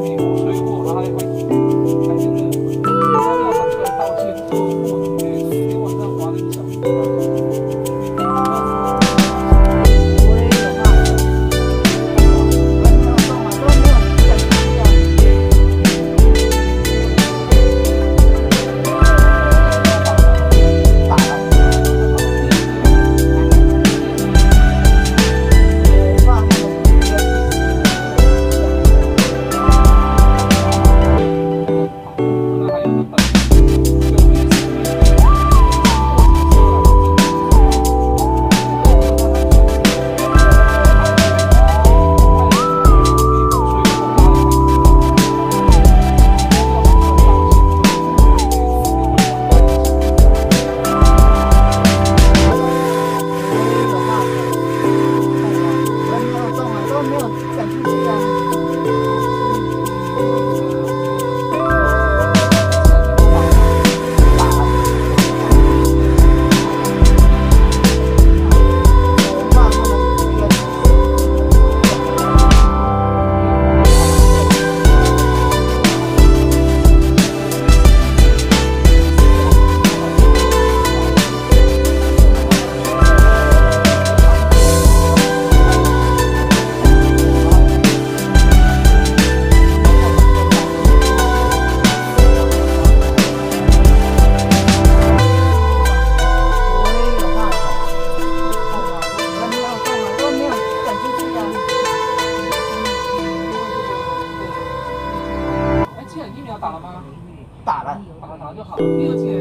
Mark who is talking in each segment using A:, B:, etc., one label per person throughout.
A: 人
B: 去
A: 美国催货，然后还还了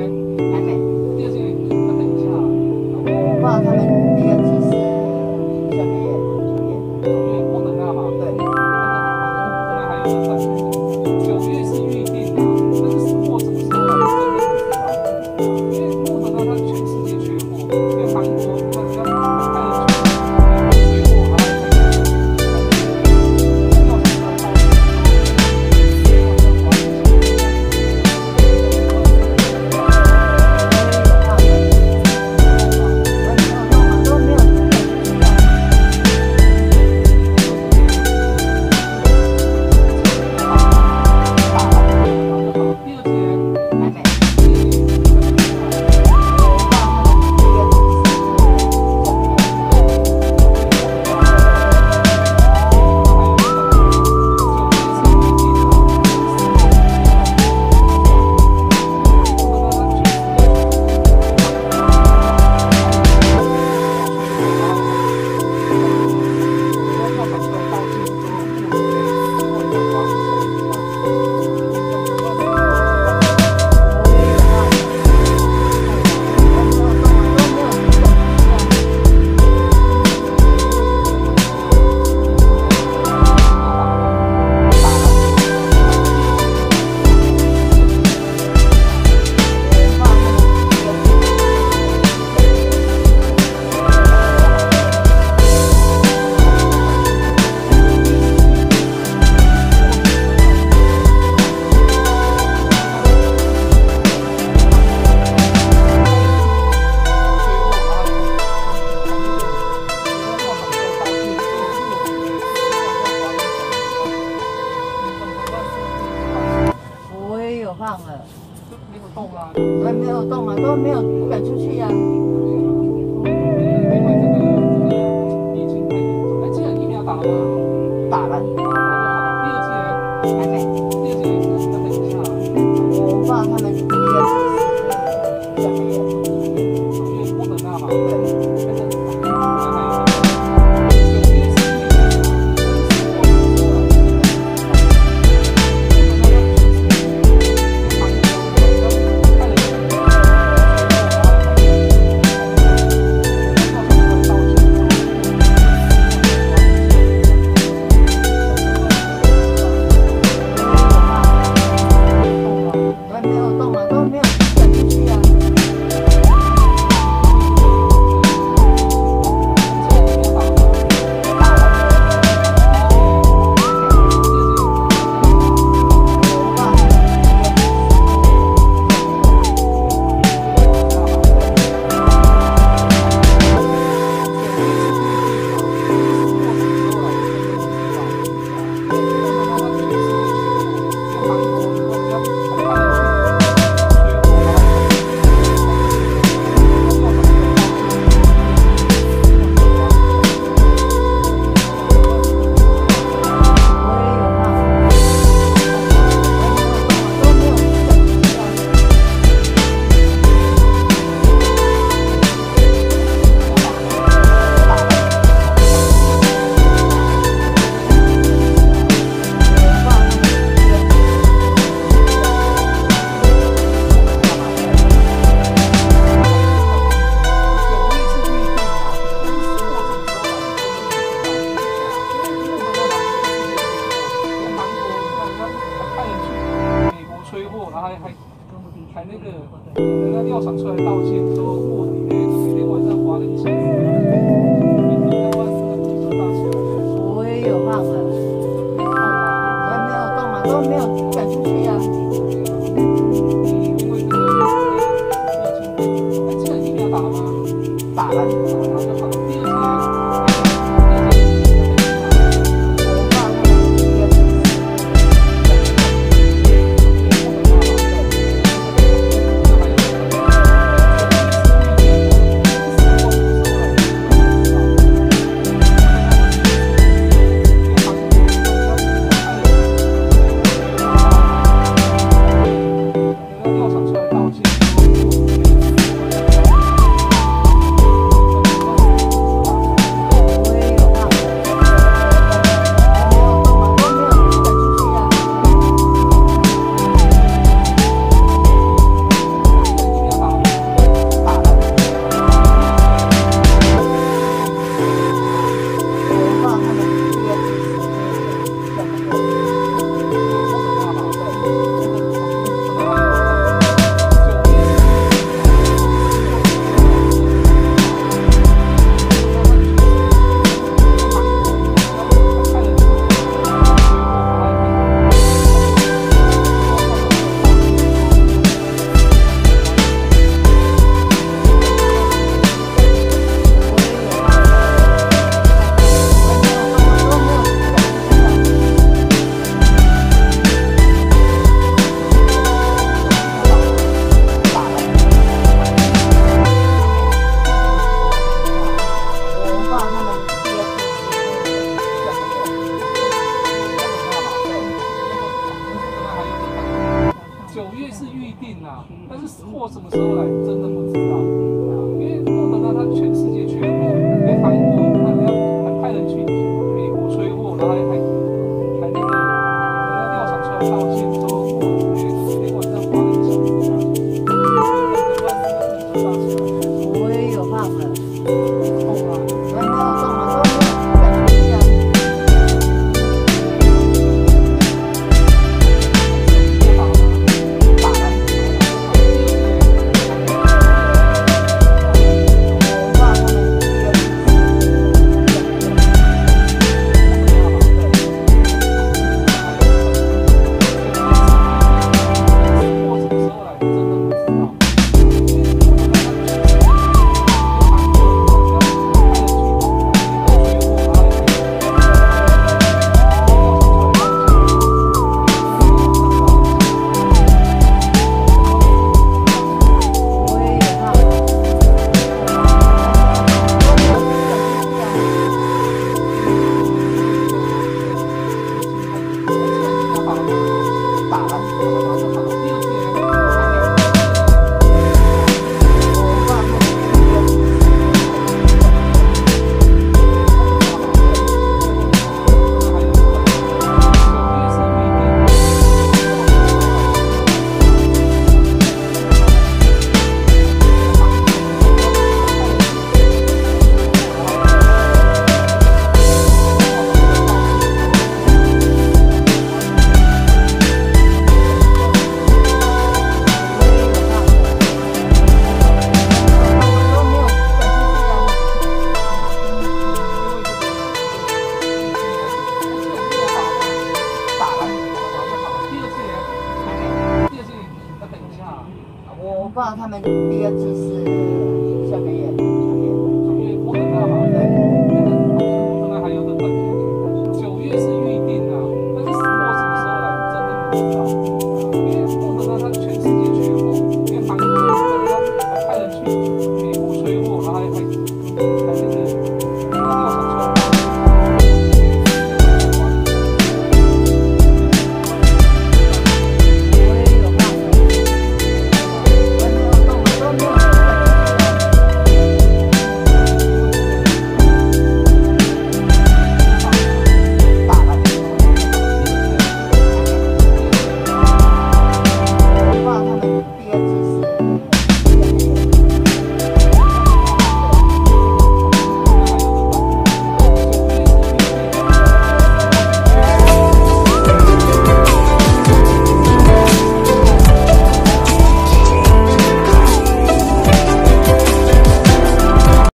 B: 没
A: 有动啊，
B: 对，没有动啊，都没有不敢出去呀、
A: 哎，这个已经要
B: 打了
A: 吗？放
B: 心操作们比较自私